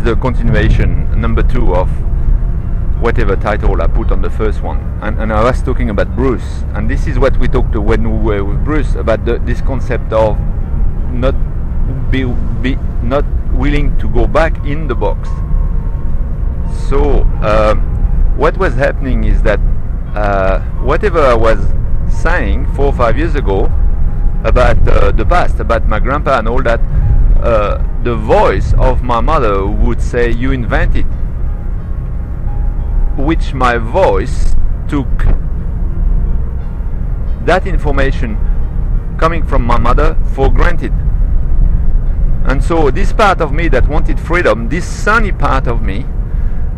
is the continuation, number two of whatever title I put on the first one. And, and I was talking about Bruce, and this is what we talked to when we were with Bruce about the, this concept of not be, be not willing to go back in the box. So uh, what was happening is that uh, whatever I was saying four or five years ago about uh, the past, about my grandpa and all that, uh, the voice of my mother would say, "You invented," which my voice took that information coming from my mother for granted. And so this part of me that wanted freedom, this sunny part of me,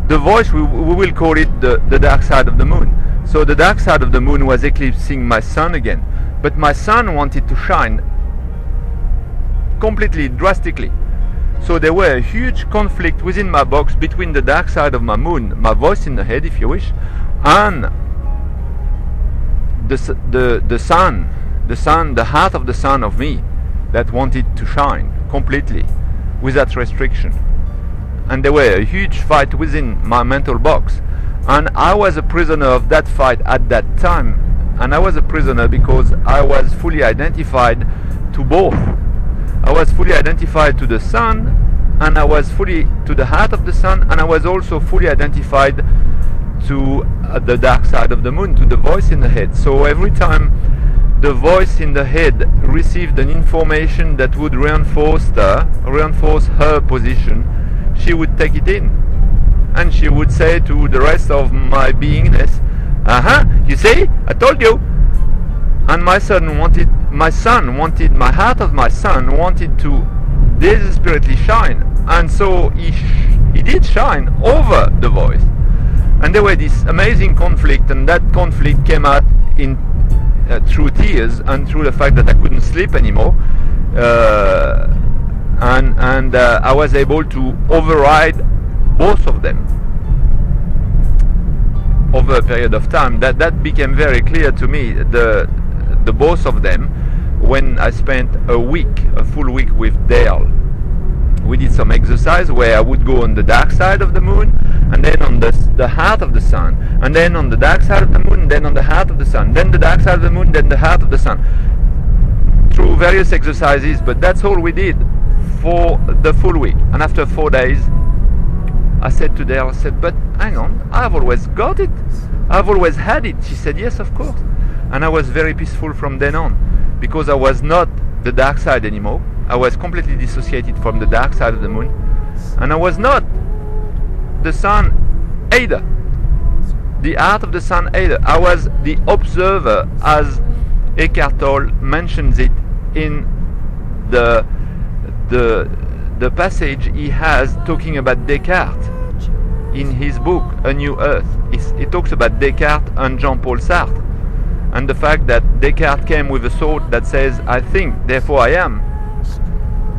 the voice, we, we will call it the, the dark side of the moon. So the dark side of the moon was eclipsing my sun again. But my sun wanted to shine completely, drastically. So there were a huge conflict within my box between the dark side of my moon, my voice in the head, if you wish, and the, the, the sun, the sun, the heart of the sun of me that wanted to shine completely without restriction. And there were a huge fight within my mental box. And I was a prisoner of that fight at that time. And I was a prisoner because I was fully identified to both. I was fully identified to the sun and I was fully to the heart of the sun and I was also fully identified to uh, the dark side of the moon, to the voice in the head. So every time the voice in the head received an information that would reinforce her, reinforce her position, she would take it in. And she would say to the rest of my beingness, uh-huh, you see, I told you. And my sun wanted, my sun wanted, my heart of my sun wanted to desperately shine. And so he, he did shine over the voice. And there were this amazing conflict, and that conflict came out in uh, through tears and through the fact that I couldn't sleep anymore. Uh, and and uh, I was able to override both of them over a period of time. That that became very clear to me. The the both of them when I spent a week, a full week with Dale. We did some exercise where I would go on the dark side of the moon, and then on the, the heart of the sun, and then on the dark side of the moon, then on the heart of the sun, then the dark side of the moon, then the heart of the sun. Through various exercises, but that's all we did for the full week. And after four days, I said to Dale, I said, but hang on, I've always got it. I've always had it. She said, yes, of course. And I was very peaceful from then on because I was not the dark side anymore. I was completely dissociated from the dark side of the moon. And I was not the sun either. The art of the sun either. I was the observer as Eckhart Tolle mentions it in the the the passage he has talking about Descartes in his book A New Earth. He talks about Descartes and Jean-Paul Sartre and the fact that Descartes came with a thought that says, I think, therefore I am.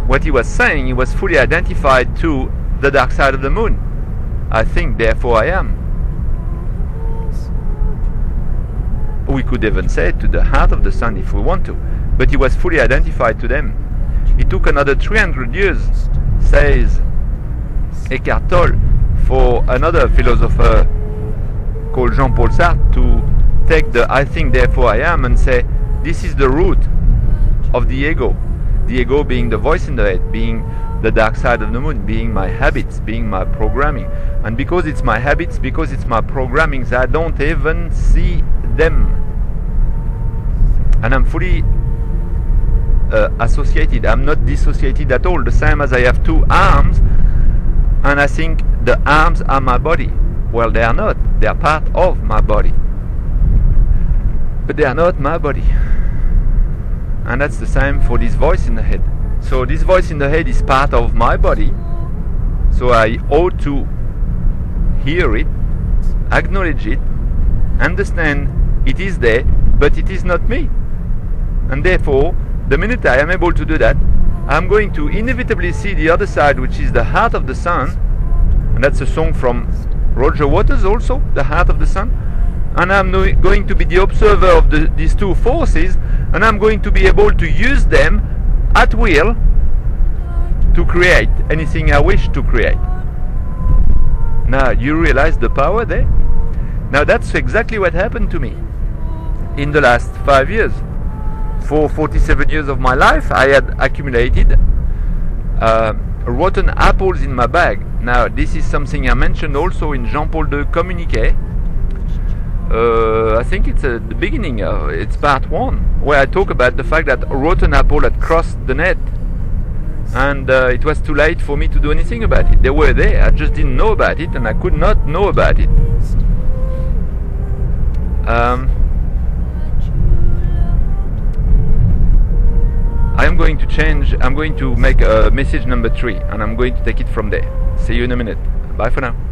What he was saying, he was fully identified to the dark side of the moon. I think, therefore I am. We could even say to the heart of the sun if we want to, but he was fully identified to them. It took another 300 years, says Eckhart Tolle, for another philosopher called Jean-Paul Sartre to take the I think therefore I am and say this is the root of the ego. The ego being the voice in the head, being the dark side of the moon, being my habits, being my programming. And because it's my habits, because it's my programmings, I don't even see them. And I'm fully uh, associated. I'm not dissociated at all. The same as I have two arms, and I think the arms are my body. Well, they are not. They are part of my body but they are not my body. And that's the same for this voice in the head. So this voice in the head is part of my body. So I ought to hear it, acknowledge it, understand it is there, but it is not me. And therefore, the minute I am able to do that, I'm going to inevitably see the other side, which is the heart of the sun. And that's a song from Roger Waters also, The Heart of the Sun and I'm going to be the observer of the, these two forces and I'm going to be able to use them at will to create anything I wish to create Now you realize the power there? Now that's exactly what happened to me in the last five years. For 47 years of my life, I had accumulated uh, rotten apples in my bag. Now, this is something I mentioned also in Jean Paul II Communique. Uh, I think it's uh, the beginning, of, it's part one, where I talk about the fact that rotten apple had crossed the net and uh, it was too late for me to do anything about it. They were there, I just didn't know about it and I could not know about it. Um, I am going to change, I'm going to make a message number three and I'm going to take it from there. See you in a minute. Bye for now.